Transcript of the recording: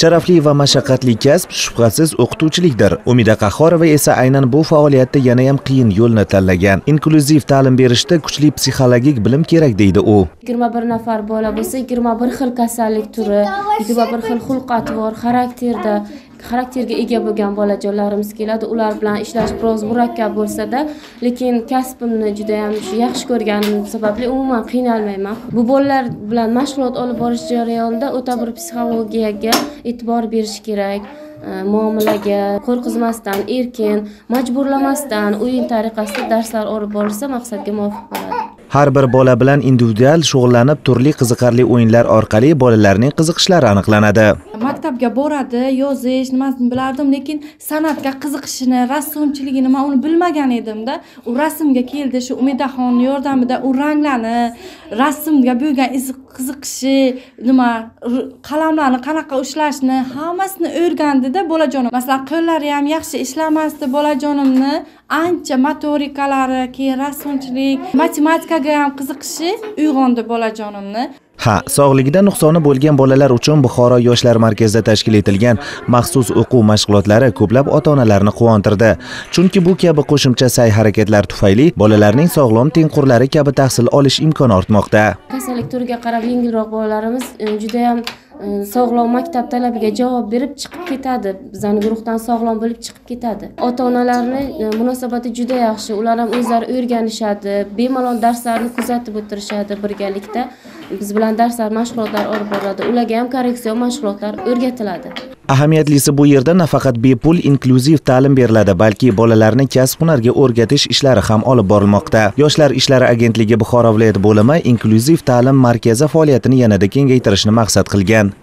sharafli va mashaqqatli kasb shubhasiz o'qituvchilikdir. Umida qahhorova esa aynan bu faoliyatda yanayam qiyin yo'lni tanlagan. Inklyuziv ta'lim berishda kuchli psixologik bilim kerak deydi u. Yigirma bir nafar bola bo'lsa yigirma bir xil kasallik turi yigirma bir xil xulq atvor xarakterda xarakterga ega bo'lgan bolajonlarimiz keladi. Ular bilan ishlash biroz murakkab bo'lsada lekin kasbimni judayam yaxshi ko'rganim sababli umuman qiynalmayman. Bu bolalar bilan mashg'ulot olib borish jarayonida o'ta bir psixologiyaga e'tibor berish kerak. Muomalaga qo'rqizmasdan erkin majburlamasdan o'yin tariqasida darslar olib borilsa maqsadga muvofiq bo'ladi. Har bir bola bilan individual shug'ullanib turli qiziqarli o'yinlar orqali bolalarning qiziqishlari aniqlanadi. Maktabga boradi yozish nimasini bilardim lekin san'atga qiziqishini rassomchiligini man uni bilmagan edimda u rasmga keldi shu umidaxon yordamida u ranglarni rasmga bo'lgan qiziqishi nima qalamlarni qanaqa ushlashni hammasini o'rgandida bolajonim. Masalan qo'llari ham yaxshi ishlamasdi bolajonimni. Ancha motorikalari keyin rassomchilik matematikaga ham qiziqishi uyg'ondi bolajonimni. Ha sog'ligida nuqsoni bo'lgan bolalar uchun buxoro yoshlar markazida tashkil etilgan maxsus o'quv mashg'ulotlari ko'plab ota onalarni quvontirdi. Chunki bu kabi qo'shimcha sa'y harakatlar tufayli bolalarning sog'lom tengqurlari kabi tahsil olish imkoni ortmoqda. Kasallik turiga qarab yengilroq bolalarimiz e, judayam e, sog'lom maktab talabiga javob berib chiqib ketadi. Bizani guruhdan sog'lom bo'lib chiqib ketadi. Ota onalarni e, munosabati juda yaxshi. Ular ham o'zlari o'rganishadi bemalol darslarni kuzatib o'tirishadi birgalikda. Biz bilan darslar mashg'ulotlar olib boriladi. Ularga ham korreksion mashg'ulotlar o'rgatiladi. Ahamiyatlisi bu yerda nafaqat bepul inklyuziv ta'lim beriladi balki bolalarni kasb hunarga o'rgatish ishlari ham olib borilmoqda. Yoshlar ishlari agentligi buxoro viloyati bo'limi inklyuziv ta'lim markazi faoliyatini yanada kengaytirishni maqsad qilgan.